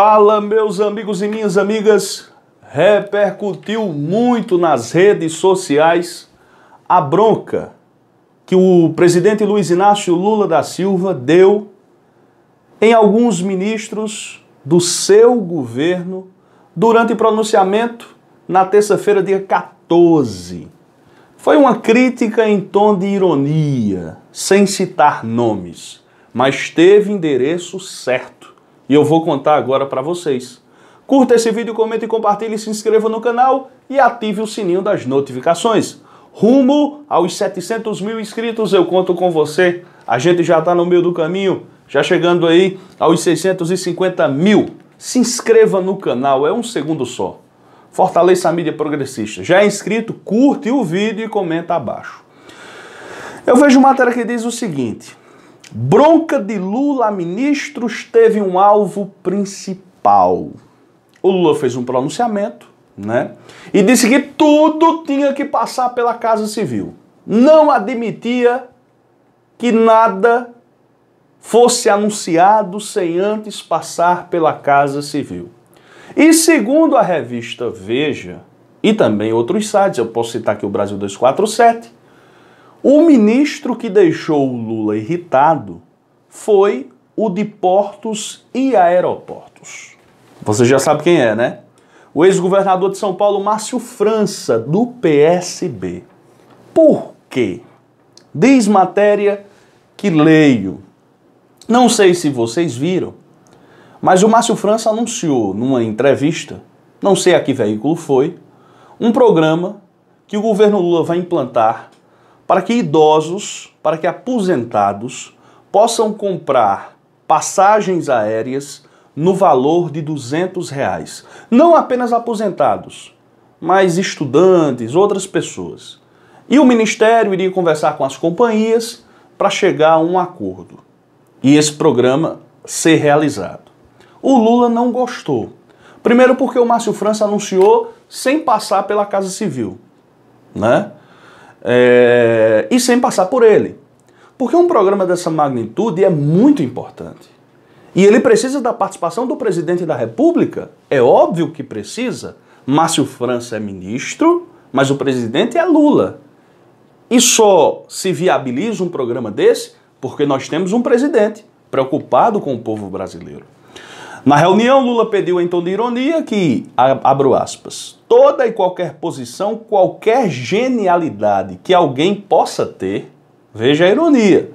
Fala, meus amigos e minhas amigas. Repercutiu muito nas redes sociais a bronca que o presidente Luiz Inácio Lula da Silva deu em alguns ministros do seu governo durante pronunciamento na terça-feira, dia 14. Foi uma crítica em tom de ironia, sem citar nomes, mas teve endereço certo e eu vou contar agora para vocês. Curta esse vídeo, comente, compartilhe, se inscreva no canal e ative o sininho das notificações. Rumo aos 700 mil inscritos, eu conto com você. A gente já está no meio do caminho, já chegando aí aos 650 mil. Se inscreva no canal, é um segundo só. Fortaleça a mídia progressista. Já é inscrito, curte o vídeo e comenta abaixo. Eu vejo matéria que diz o seguinte: Bronca de Lula a ministros teve um alvo principal. O Lula fez um pronunciamento, né? E disse que tudo tinha que passar pela Casa Civil. Não admitia que nada fosse anunciado sem antes passar pela Casa Civil. E segundo a revista Veja, e também outros sites, eu posso citar aqui o Brasil 247, o ministro que deixou o Lula irritado foi o de Portos e Aeroportos. Você já sabe quem é, né? O ex-governador de São Paulo, Márcio França, do PSB. Por quê? Diz matéria que leio. Não sei se vocês viram, mas o Márcio França anunciou numa entrevista, não sei a que veículo foi, um programa que o governo Lula vai implantar para que idosos, para que aposentados possam comprar passagens aéreas no valor de 200 reais. Não apenas aposentados, mas estudantes, outras pessoas. E o Ministério iria conversar com as companhias para chegar a um acordo e esse programa ser realizado. O Lula não gostou. Primeiro porque o Márcio França anunciou sem passar pela Casa Civil, né? É, e sem passar por ele. Porque um programa dessa magnitude é muito importante. E ele precisa da participação do presidente da República? É óbvio que precisa. Márcio França é ministro, mas o presidente é Lula. E só se viabiliza um programa desse porque nós temos um presidente preocupado com o povo brasileiro. Na reunião, Lula pediu em tom de ironia que, abro aspas, toda e qualquer posição, qualquer genialidade que alguém possa ter, veja a ironia,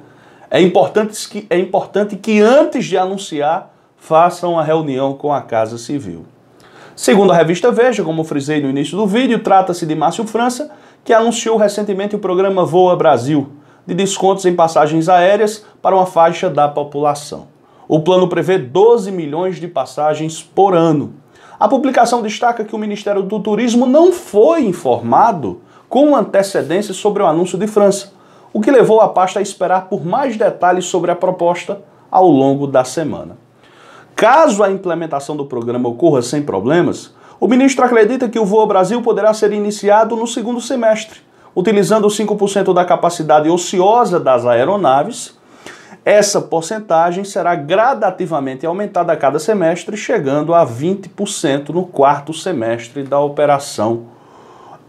é importante que, é importante que antes de anunciar, façam a reunião com a Casa Civil. Segundo a revista Veja, como frisei no início do vídeo, trata-se de Márcio França, que anunciou recentemente o programa Voa Brasil, de descontos em passagens aéreas para uma faixa da população. O plano prevê 12 milhões de passagens por ano. A publicação destaca que o Ministério do Turismo não foi informado com antecedência sobre o anúncio de França, o que levou a pasta a esperar por mais detalhes sobre a proposta ao longo da semana. Caso a implementação do programa ocorra sem problemas, o ministro acredita que o Voa Brasil poderá ser iniciado no segundo semestre, utilizando 5% da capacidade ociosa das aeronaves essa porcentagem será gradativamente aumentada a cada semestre, chegando a 20% no quarto semestre da operação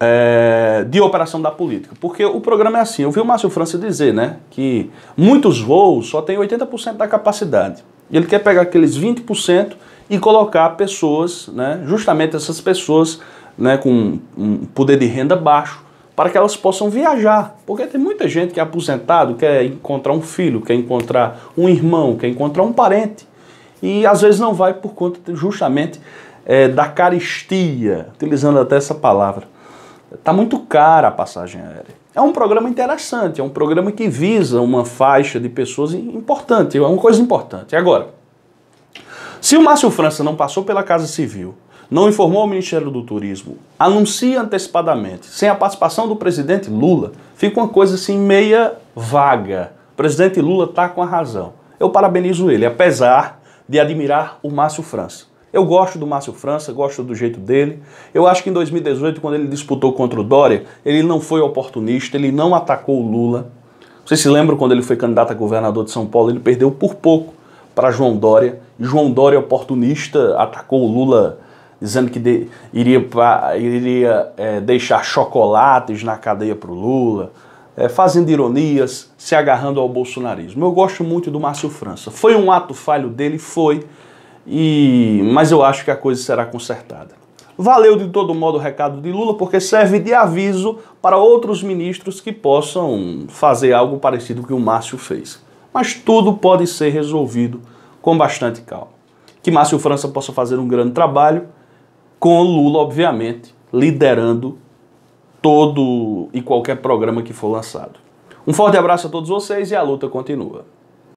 é, de operação da política. Porque o programa é assim, eu vi o Márcio França dizer né, que muitos voos só têm 80% da capacidade. Ele quer pegar aqueles 20% e colocar pessoas, né, justamente essas pessoas né, com um poder de renda baixo, para que elas possam viajar. Porque tem muita gente que é aposentado, quer encontrar um filho, quer encontrar um irmão, quer encontrar um parente. E às vezes não vai por conta justamente é, da caristia, utilizando até essa palavra. Está muito cara a passagem aérea. É um programa interessante, é um programa que visa uma faixa de pessoas importante, é uma coisa importante. Agora, se o Márcio França não passou pela Casa Civil, não informou ao Ministério do Turismo, anuncia antecipadamente, sem a participação do presidente Lula, fica uma coisa assim meia vaga. O presidente Lula está com a razão. Eu parabenizo ele, apesar de admirar o Márcio França. Eu gosto do Márcio França, gosto do jeito dele. Eu acho que em 2018, quando ele disputou contra o Dória, ele não foi oportunista, ele não atacou o Lula. Vocês se lembram quando ele foi candidato a governador de São Paulo, ele perdeu por pouco para João Dória. João Dória, oportunista, atacou o Lula dizendo que de, iria, pra, iria é, deixar chocolates na cadeia para o Lula, é, fazendo ironias, se agarrando ao bolsonarismo. Eu gosto muito do Márcio França. Foi um ato falho dele? Foi, e, mas eu acho que a coisa será consertada. Valeu de todo modo o recado de Lula, porque serve de aviso para outros ministros que possam fazer algo parecido com o que o Márcio fez. Mas tudo pode ser resolvido com bastante calma. Que Márcio França possa fazer um grande trabalho, com Lula, obviamente, liderando todo e qualquer programa que for lançado. Um forte abraço a todos vocês e a luta continua.